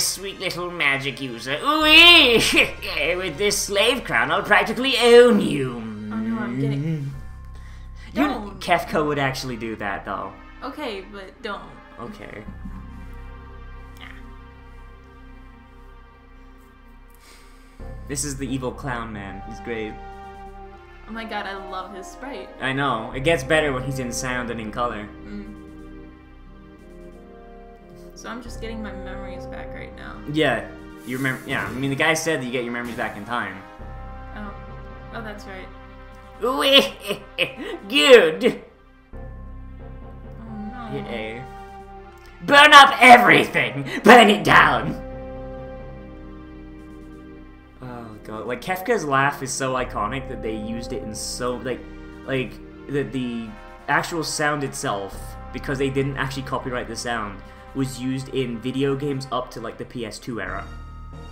sweet little magic user. Ooh, with this slave crown, I'll practically own you. Oh no, I'm getting. Mm. You, Don't. Kefka would actually do that, though. Okay, but don't. Okay. Ah. This is the evil clown man. He's great. Oh my god, I love his sprite. I know. It gets better when he's in sound and in color. Mm. So I'm just getting my memories back right now. Yeah. You remember? Yeah. I mean, the guy said that you get your memories back in time. Oh, oh, that's right. Good. Oh no. Yeah. Burn up everything! Burn it down! Oh god, like Kefka's laugh is so iconic that they used it in so like like the the actual sound itself, because they didn't actually copyright the sound, was used in video games up to like the PS2 era.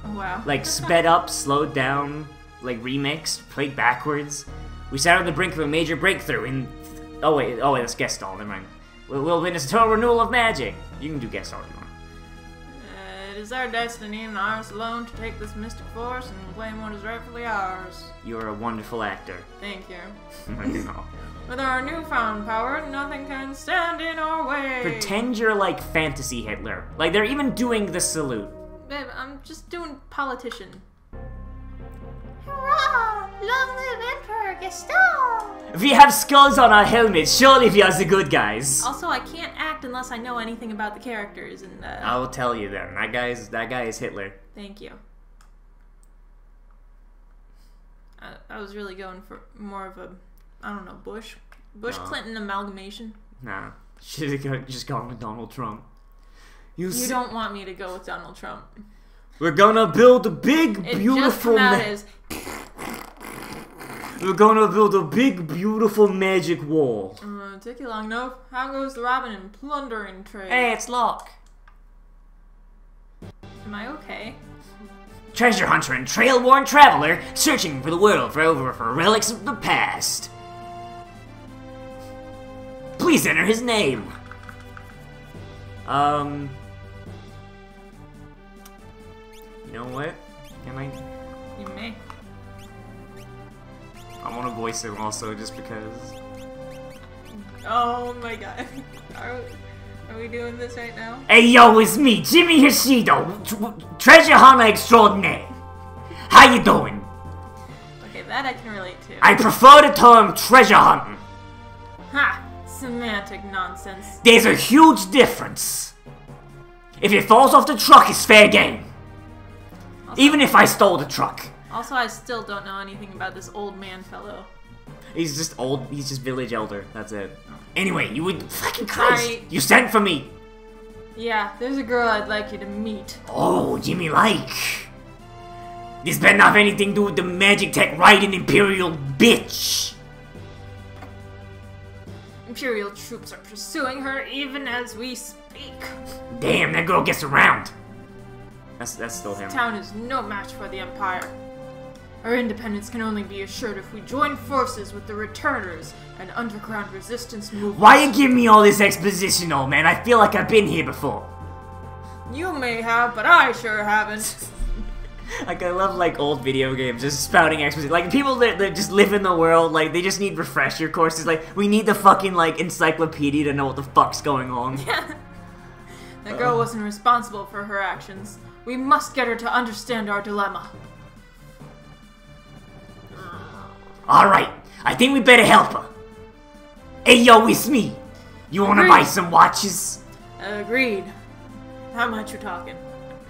Oh, wow. Like sped up, slowed down, like remixed, played backwards. We sat on the brink of a major breakthrough in. Oh wait, oh wait, that's guest star. Never mind. We'll, we'll witness a total renewal of magic. You can do guest star if you want. Uh, it is our destiny and ours alone to take this mystic force and claim what is rightfully ours. You're a wonderful actor. Thank you. I know. With our newfound power, nothing can stand in our way. Pretend you're like fantasy Hitler. Like they're even doing the salute. Babe, I'm just doing politician. Hurrah! Long live Emperor Gestahl! We have skulls on our helmets. Surely we are the good guys. Also, I can't act unless I know anything about the characters, and uh, I will tell you then. That guy is that guy is Hitler. thank you. I, I was really going for more of a, I don't know, Bush, Bush No. Clinton amalgamation. Nah, should have just gone with Donald Trump. You, You s- don't want me to go with Donald Trump. We're gonna build a big, It just beautiful. come out ma- as We're gonna build a big, beautiful magic wall. uh, take you long enough. How goes the robbing and plundering trade? Hey, it's Locke. Am I okay? Treasure hunter and trail-worn traveler, searching for the world for over for relics of the past. Please enter his name. Um. You know what? Can I? You may. I want to voice him also, just because. Oh my god. Are, are we doing this right now? Hey yo, it's me, Jimmy Hishido, treasure hunter extraordinaire. How you doing? Okay, that I can relate to. I prefer the term treasure hunting. Ha! Semantic nonsense. There's a huge difference. If it falls off the truck, it's fair game. Even if I stole the truck. Also, I still don't know anything about this old man fellow. He's just old, he's just village elder, that's it. Anyway, you would. Fucking Christ! Sorry. You sent for me! Yeah, there's a girl I'd like you to meet. Oh, Jimmy like. This better not have anything to do with the Magitek riding Imperial bitch. Imperial troops are pursuing her even as we speak. Damn, that girl gets around. That's that's still him. Town is no match for the Empire. Our independence can only be assured if we join forces with the Returners, and underground resistance movement. Why you give me all this exposition, old man? I feel like I've been here before. You may have, but I sure haven't. Like I love like old video games, just spouting exposition. Like people that, that just live in the world, like they just need refresher courses. Like we need the fucking like encyclopedia to know what the fuck's going on. Yeah. That girl wasn't responsible for her actions. We must get her to understand our dilemma. all right, I think we better help her. Hey yo, it's me. You wanna buy some watches? Agreed. How much you talking?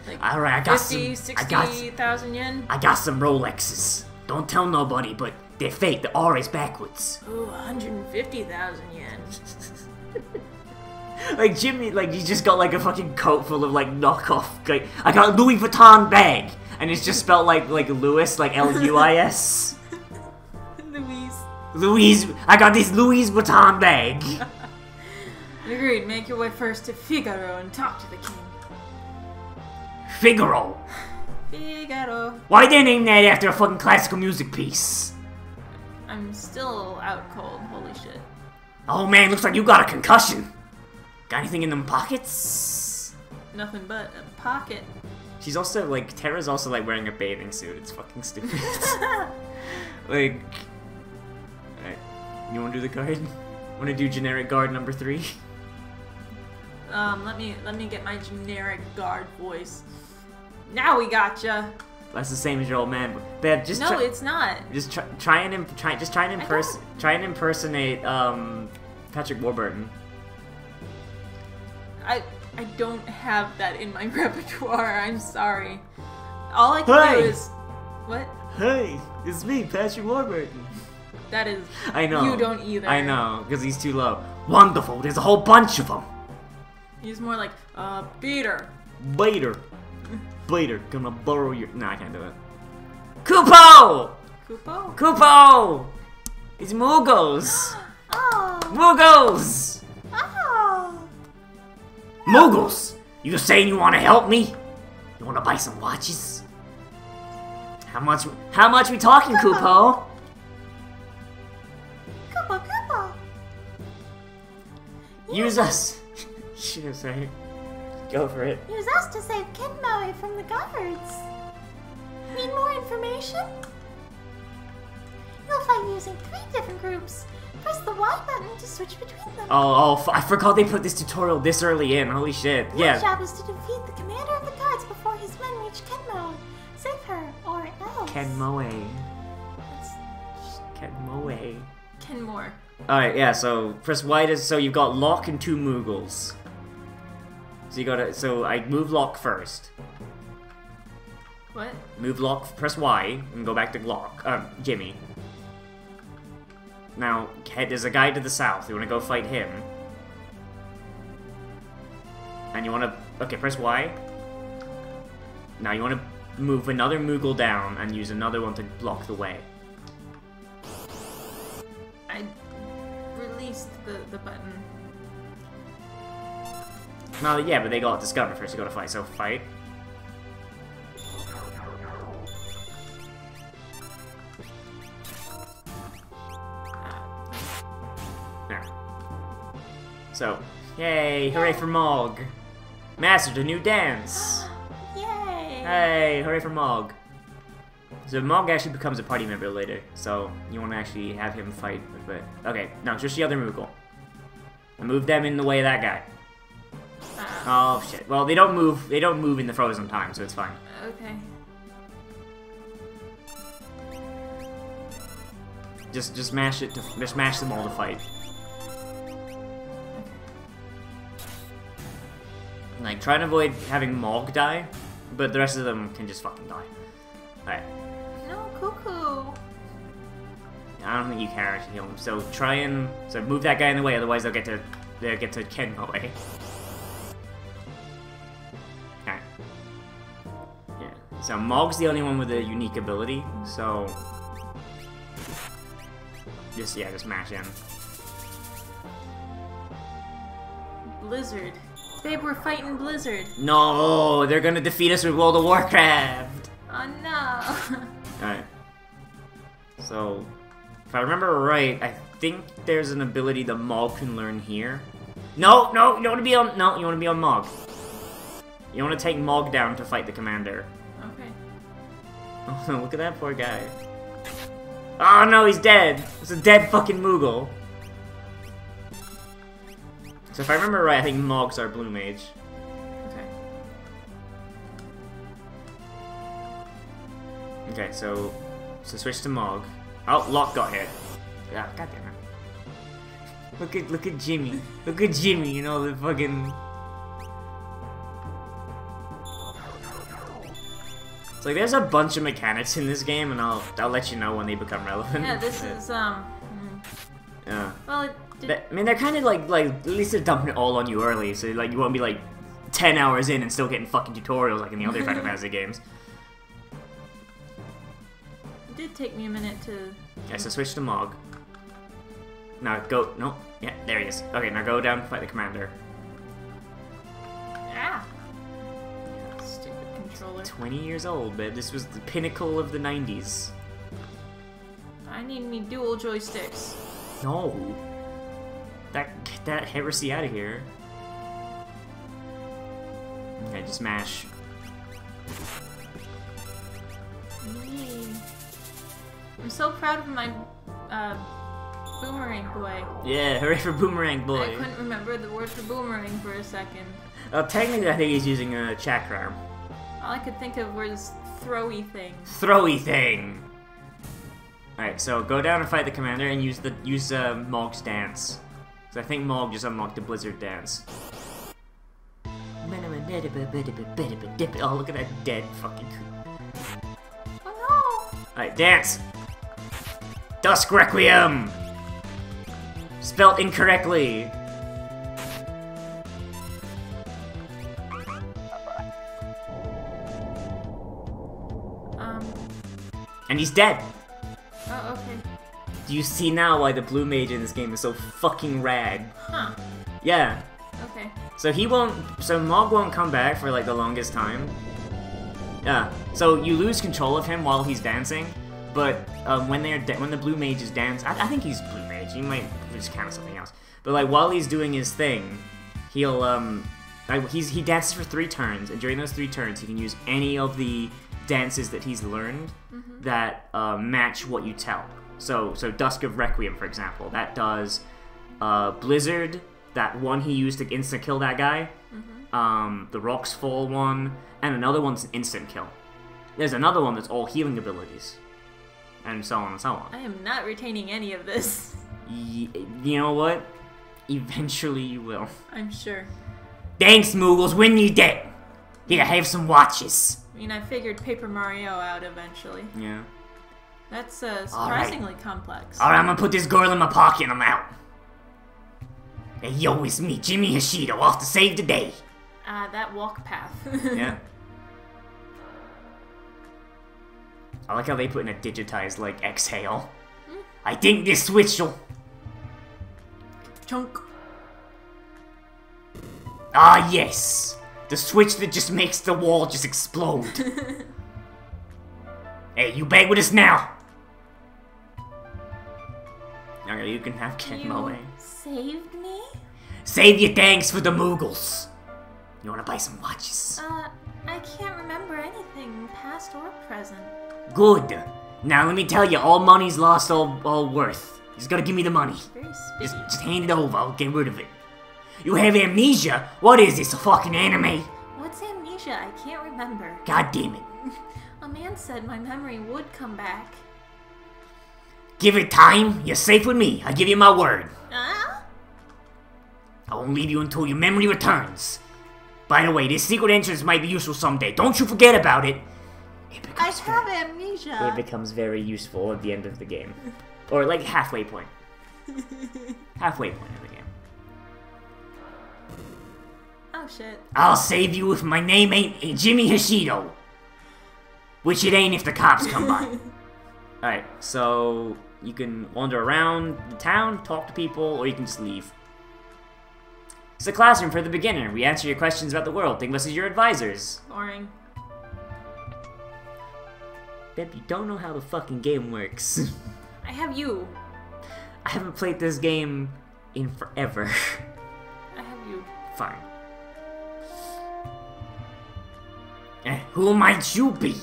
Like All right, I got 50, some. I got. 60,000 yen? I got some Rolexes. Don't tell nobody, but they're fake. The R is backwards. Ooh, 150,000 yen. Like Jimmy, like he just got like a fucking coat full of like knockoff. Like I got a Louis Vuitton bag, and it's just spelled like like Louis, like L U I S. Louise. Louise, I got this Louis Vuitton bag. Agreed. Make your way first to Figaro and talk to the king. Figaro. Figaro. Why did they name that after a fucking classical music piece? I'm still out cold. Holy shit. Oh man, looks like you got a concussion. Got anything in them pockets? Nothing but a pocket. She's also like Terra's also like wearing a bathing suit. It's fucking stupid. like, alright, you want to do the guard? Want to do generic guard number three? Um, let me let me get my generic guard voice. Now we gotcha. That's the same as your old man. But just no, try, it's not. just try, try and imp- try just try and I try and impersonate um Patrick Warburton. I I don't have that in my repertoire. I'm sorry. All I can Hey! do is what? Hey, it's me, Patrick Warburton. That is. I know. You don't either. I know, because he's too low. Wonderful. There's a whole bunch of them. He's more like uh Peter. Later. Later. Gonna borrow your. Nah, I can't do it. Kupo! Kupo. Kupo! It's Moogles! Oh. Moogles! Oh. Moogles! You saying you want to help me? You want to buy some watches? How much? How much we talking, Kupo? Kupo Kupo. Use us. Shit, sorry. Go for it. Use us to save Kenmoe from the guards. Need more information? You'll find using three different groups. Press the Y button to switch between them. Oh, oh, f- I forgot they put this tutorial this early in. Holy shit. Your Yeah. job is to defeat the commander of the guards before his men reach Kenmoe. Save her, or else. Ken Moe. Ken Moe. Kenmore. Alright, yeah, so press Y to. So you've got Locke and two Moogles. So you gotta. So I move Locke first. What? Move Locke, press Y, and go back to Locke. Um, Jimmy. Now, head, there's a guy to the south. You wanna go fight him. And you wanna. Okay, press Y. Now you wanna move another Moogle down and use another one to block the way. I released the the button. No, yeah, but they got discovered first. You gotta fight. So fight. Uh, there. So, yay! Hooray for Mog! Mastered a new dance! Yay! Hey, hooray for Mog! So Mog actually becomes a party member later, so you want to actually have him fight with it. Okay, no, just the other Moogle. Move them in the way of that guy. Oh shit. Well, they don't move. They don't move in the frozen time, so it's fine. okay. Just, just mash it to, just mash them all to fight. Like, try and avoid having Mog die, but the rest of them can just fucking die. Alright. No, cuckoo. I don't think you can actually heal them. So try and so move that guy in the way, otherwise they'll get to they'll get to Ken away. So Mog's the only one with a unique ability, so just yeah, just mash in. Blizzard. Babe, we're fighting Blizzard. No, they're gonna defeat us with World of Warcraft. Oh no. Alright. So, if I remember right, I think there's an ability the Mog can learn here. No, no, you don't want to be on. No, you want to be on Mog. You want to take Mog down to fight the commander. look at that poor guy. Oh no, he's dead. It's a dead fucking Moogle. So if I remember right, I think Mog's our blue mage. Okay. Okay, so so switch to Mog. Oh, Locke got hit. Yeah, god damn it. Look at look at Jimmy. Look at Jimmy, you know the fucking It's like there's a bunch of mechanics in this game and I'll I'll let you know when they become relevant. Yeah, this is um. mm, Yeah. Well, it I mean they're kinda like like at least they're dumping it all on you early, so like you won't be like ten hours in and still getting fucking tutorials like in the other Final Fantasy games. It did take me a minute to. Okay, so switch to Mog. Now go. No. Yeah, there he is. Okay, now go down and fight the commander. Controller. 20 years old, but this was the pinnacle of the 90s. I need me dual joysticks. No. That get that heresy out of here. Okay, just mash. I'm so proud of my uh, boomerang boy. Yeah, hooray for Boomerang boy. I couldn't remember the word for boomerang for a second. Uh, technically, I think he's using a chakram. All I could think of was throwy thing. Throwy thing! Alright, so go down and fight the commander and use the use uh, Mog's dance. So I think Mog just unlocked the Blizzard dance. Oh, look at that dead fucking. Oh Alright, dance! Dusk Requiem! Spelt incorrectly! Um, And he's dead! oh, okay. Do you see now why the blue mage in this game is so fucking rad? Huh. Yeah. Okay. So he won't. So Mog won't come back for like the longest time. Yeah. So you lose control of him while he's dancing, but um, when they're when the blue mage is dance, I, I think he's blue mage. He might just count as something else. But like while he's doing his thing, he'll um, I, he's he dances for three turns, and during those three turns, he can use any of the dances that he's learned that uh, match what you tell. So so Dusk of Requiem, for example, that does uh, Blizzard, that one he used to insta kill that guy, um, the Rocks Fall one, and another one's an instant kill. There's another one that's all healing abilities, and so on and so on. I am not retaining any of this. Y- you know what? Eventually you will. I'm sure. Thanks, Moogles. When you dead, here, have some watches. I mean, I figured Paper Mario out eventually. Yeah. That's uh, All right. surprisingly complex. All right, I'm gonna put this girl in my pocket and I'm out. Hey, yo, it's me, Jimmy Hashido, off to save the day. Ah, that walk path. Yeah. I like how they put in a digitized, like, exhale. I think this switch will. Chunk. Ah, yes! The switch that just makes the wall just explode. hey, you back with us now? Okay, you can have Ken You- Moe. Saved me? Save your thanks for the Moogles. You wanna buy some watches? Uh, I can't remember anything, past or present. Good. Now let me tell you, all money's lost, all, all worth. He's gotta give me the money. Just, just hand it over, I'll get rid of it. You have amnesia? What is this, a fucking anime? What's amnesia? I can't remember. God damn it. A man said my memory would come back. Give it time, you're safe with me, I give you my word. Ah? I won't leave you until your memory returns. By the way, this secret entrance might be useful someday. Don't you forget about it. It I have very, amnesia. it becomes very useful at the end of the game. Or like halfway point. halfway point of the game. Shit. I'll save you if my name ain't Jimmy Hashido. Which it ain't if the cops come by. Alright, so you can wander around the town, talk to people, or you can just leave. It's a classroom for the beginner. We answer your questions about the world. Think of us as your advisors. Boring. Beb, you don't know how the fucking game works. I have you. I haven't played this game in forever. I have you. Fine. Eh, who might you be?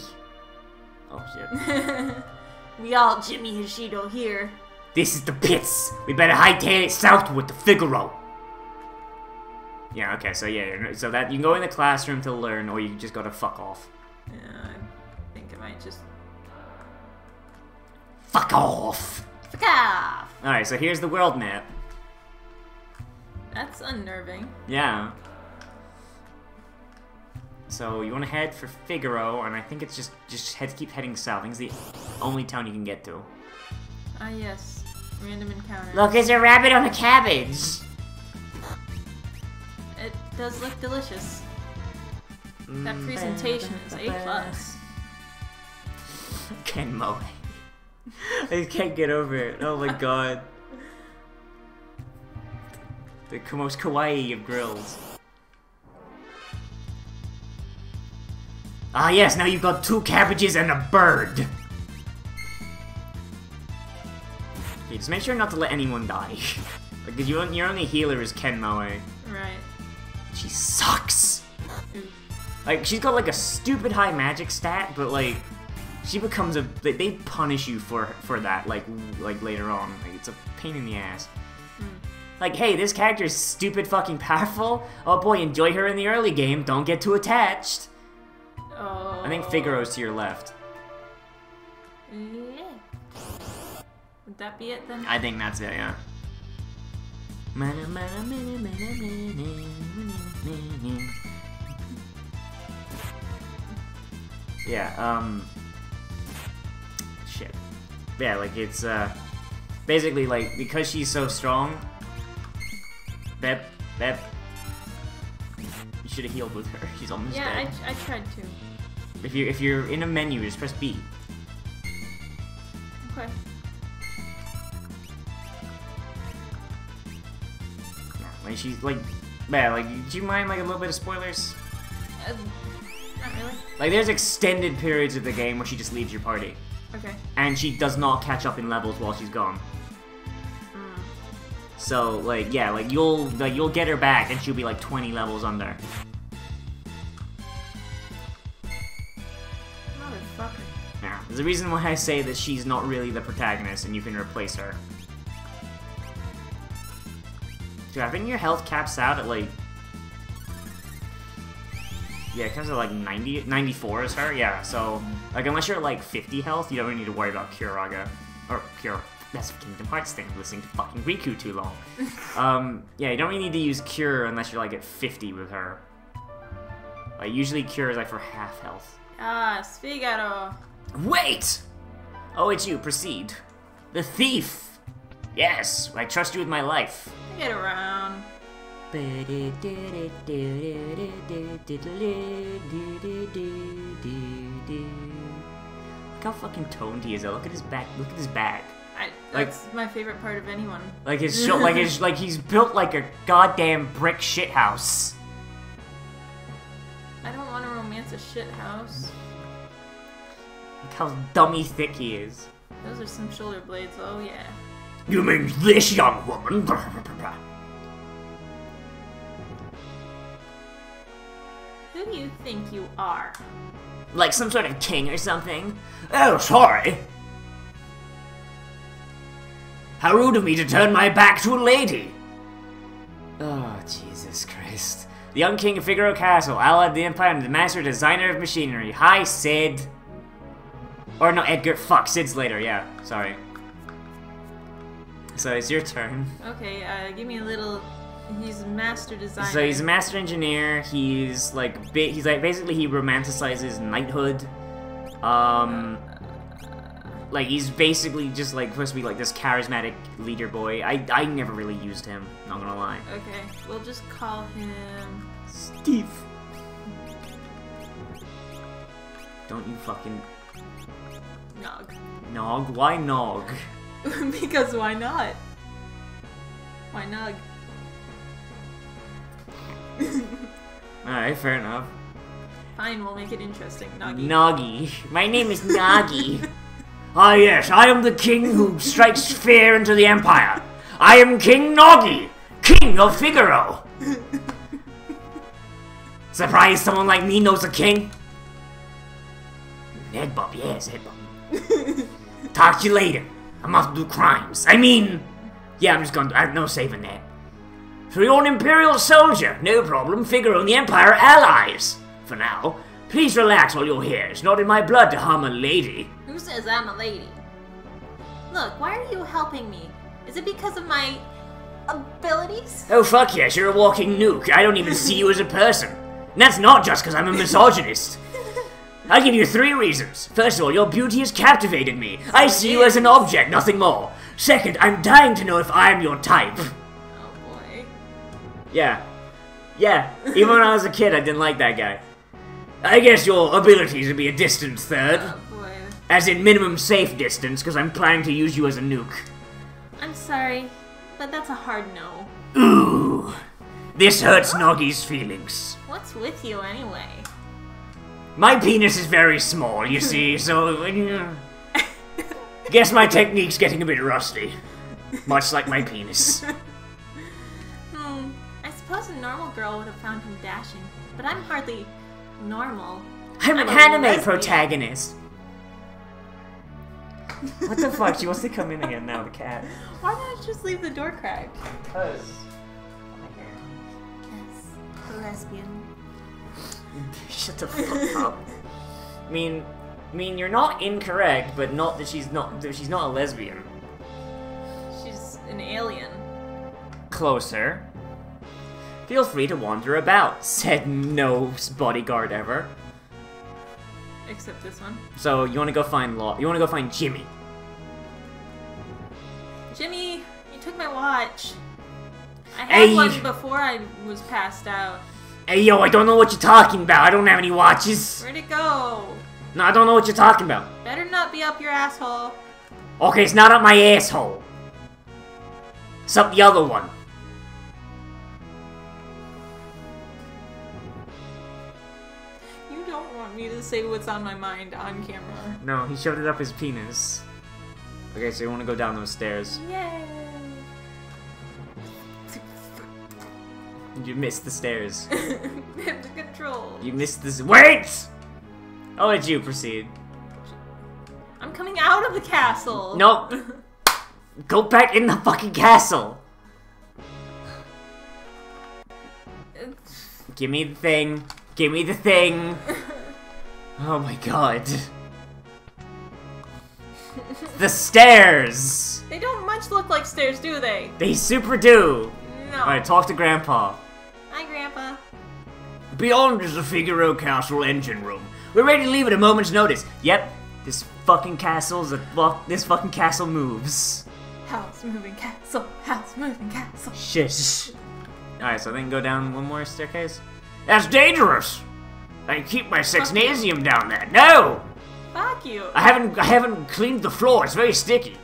Oh shit. We all Jimmy Hashido here. This is the pits. We better hightail it southward to Figaro. Yeah, okay, so yeah, so that you can go in the classroom to learn, or you just gotta fuck off. Yeah, I think I might just. Fuck off! Fuck off! Alright, so here's the world map. That's unnerving. Yeah. So you wanna head for Figaro, and I think it's just just head keep heading south. I think it's the only town you can get to. Ah, yes. Random encounter. Look, there's a rabbit on a cabbage! It does look delicious. That Mm. presentation is A plus. Ken Moe. I just can't get over it. Oh my god. The most kawaii of grills. Ah yes, now you've got two cabbages and a bird. Okay, just make sure not to let anyone die. Because your your only healer is Ken Moe. Right. She sucks. Like she's got like a stupid high magic stat, but like she becomes a. They, they punish you for for that, like like later on. Like it's a pain in the ass. Like, hey, this character is stupid fucking powerful. Oh boy, enjoy her in the early game. Don't get too attached. Oh. I think Figaro's to your left. Yeah. Would that be it then? I think that's it, yeah. Yeah, um. Shit. Yeah, like it's, uh. Basically, like, because she's so strong. Beb, Beb. You should have healed with her. She's almost yeah, dead. I, I tried to. If you if you're in a menu, just press B. Okay. Like she's like, man, like, do you mind like a little bit of spoilers? Uh, not really. Like, there's extended periods of the game where she just leaves your party, Okay. and she does not catch up in levels while she's gone. So, like, yeah, like you'll like you'll get her back, and she'll be like 20 levels under. Motherfucker. Yeah, there's a reason why I say that she's not really the protagonist, and you can replace her. Dude, I think your health caps out at like. Yeah, it comes at like 90, 94 is her, yeah, so, like, unless you're at like 50 health, you don't really need to worry about Curaga. Or Cure. That's a Kingdom Hearts thing, listening to fucking Riku too long. um, yeah, you don't really need to use Cure unless you're like at 50 with her. Like, usually Cure is like for half health. Ah, Sfigaro. Wait! Oh, it's you. Proceed. The thief! Yes, I trust you with my life. Get around. Look how fucking toned he is. though. Look at his back. Look at his back. I, Like- that's my favorite part of anyone. Like his like his. Like he's built like a goddamn brick shit house. I don't romance a shit house. Look how dummy thick he is. Those are some shoulder blades. Oh yeah. You mean this young woman? Who do you think you are? Like some sort of king or something? Oh, sorry. How rude of me to turn my back to a lady. Oh, Jesus Christ. The young king of Figaro Castle, allied to the Empire and the master designer of machinery. Hi, Sid. Or no, Edgar. Fuck, Sid's later, yeah. Sorry. So it's your turn. Okay, uh, give me a little. He's a master designer. So he's a master engineer. He's like he's like basically he romanticizes knighthood. Um, like he's basically just like supposed to be like this charismatic leader boy. I I never really used him. Not gonna lie. Okay, we'll just call him. Steve. Don't you fucking Nog. nog? Why nog? because why not? Why Nog? Alright, fair enough. Fine, we'll make it interesting. Noggi. Noggi. My name is Noggi. ah, yes, I am the king who strikes fear into the empire. I am King Noggi, king of Figaro. Surprised someone like me knows a king? Head bump, yes, head bump. Talk to you later. I'm off to do crimes. I mean, yeah, I'm just gonna. I have no saving that. For you're an Imperial soldier, no problem. Figaro and the Empire are allies. For now, please relax while you're here. It's not in my blood to harm a lady. Who says I'm a lady? Look, why are you helping me? Is it because of my abilities? Oh fuck yes, you're a walking nuke. I don't even see you as a person. And that's not just because I'm a misogynist. I'll give you three reasons. First of all, your beauty has captivated me. I oh, see you as an object, nothing more. Second, I'm dying to know if I'm your type. Oh boy. Yeah. Yeah. Even when I was a kid, I didn't like that guy. I guess your abilities would be a distant third. Oh boy. As in minimum safe distance, because I'm planning to use you as a nuke. I'm sorry, but that's a hard no. Ooh. This hurts Noggi's feelings. What's with you anyway? My penis is very small, you see, so. uh, Guess my technique's getting a bit rusty. Much like my penis. Hmm. I suppose a normal girl would have found him dashing, but I'm hardly normal. I'm an I'm a anime lesbian. protagonist. What the fuck? She wants to come in again now, the cat. Why not just leave the door cracked? Cause. Yes. The lesbian. Shut the fuck up. I mean, I mean, you're not incorrect, but not that she's not that she's not a lesbian. She's an alien. Closer. Feel free to wander about, said no bodyguard ever. Except this one. So you want to go find Law? You want to go find Jimmy? Jimmy, you took my watch. I had Hey. one before I was passed out. Hey yo, I don't know what you're talking about. I don't have any watches. Where'd it go? No, I don't know what you're talking about. Better not be up your asshole. Okay, it's not up my asshole. It's up the other one. Don't want me to say what's on my mind on camera. No, he shoved it up his penis. Okay, so you want to go down those stairs. Yay! You missed the stairs. Have the control. You missed this. Wait! I'll let you proceed. I'm coming out of the castle. Nope. Go back in the fucking castle. Give me the thing. Give me the thing. Oh my god. The stairs! they don't much look like stairs, do they? They super do! No. Alright, talk to Grandpa. Hi, Grandpa. Beyond is the Figaro Castle engine room. We're ready to leave at a moment's notice. Yep, this fucking castle's a fuck. This fucking castle moves. House moving castle. House moving castle. Shit. Alright, so then go down one more staircase. That's dangerous! I keep my sexnasium down there. No! Fuck you. I haven't I haven't cleaned the floor, it's very sticky.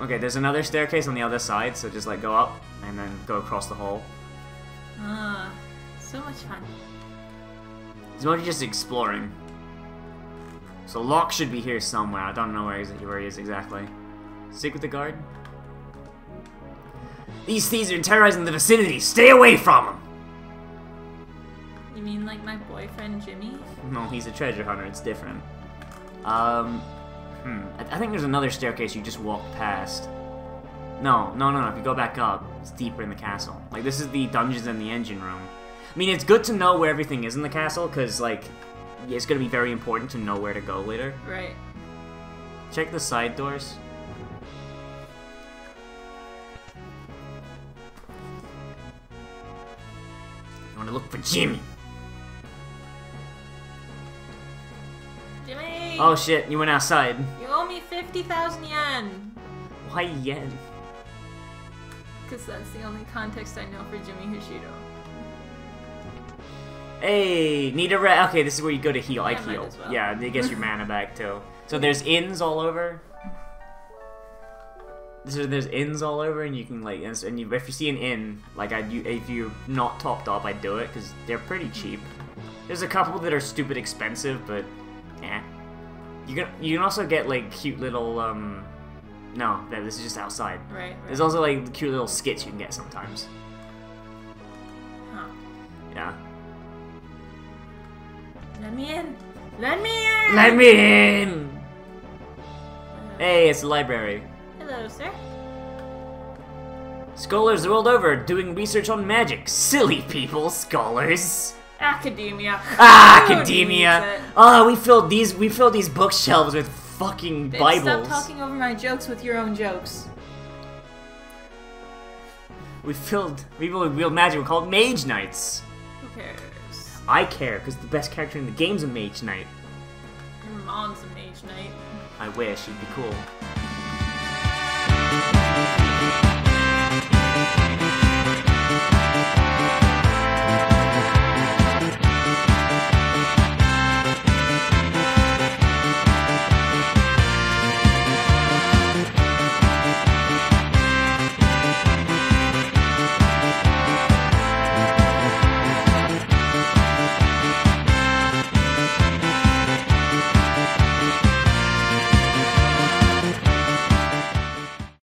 Okay, there's another staircase on the other side, so just like go up and then go across the hall. Ah, so much fun. It's mostly just exploring. So Locke should be here somewhere. I don't know where, where he is exactly. Stick with the guard. These thieves are terrorizing the vicinity. Stay away from them. You mean like my boyfriend Jimmy? No, he's a treasure hunter. It's different. Um, hmm. I, I think there's another staircase you just walk past. No, no, no, no. If you go back up, it's deeper in the castle. Like this is the dungeons and the engine room. I mean, it's good to know where everything is in the castle, cause like, it's gonna be very important to know where to go later. Right. Check the side doors. You want to look for Jimmy. Oh shit! You went outside. You owe me 50,000 yen! Why yen? Because that's the only context I know for Jimmy Hushido. Hey, need a re- Okay, this is where you go to heal. I Yeah, might heal. well. Yeah, it gets your mana back too. So there's inns all over. So there's inns all over, and you can like, and, and you, if you see an inn, like I, you, if you're not topped up, I do it because they're pretty cheap. There's a couple that are stupid expensive, but eh. You can you can also get like cute little um. No, no, this is just outside. Right, right. There's also like cute little skits you can get sometimes. Huh. Yeah. Let me in! Let me in! Let me in. Uh, Hey, it's the library. Hello, sir. Scholars the world over doing research on magic. Silly people, scholars. Academia. Ah, academia. Ah, we filled these. We filled these bookshelves with fucking Bitch, Bibles. Stop talking over my jokes with your own jokes. We filled people with real magic. We called Mage Knights. Who cares? I care because the best character in the game's a Mage Knight. Your mom's a mage knight. I wish it'd be cool.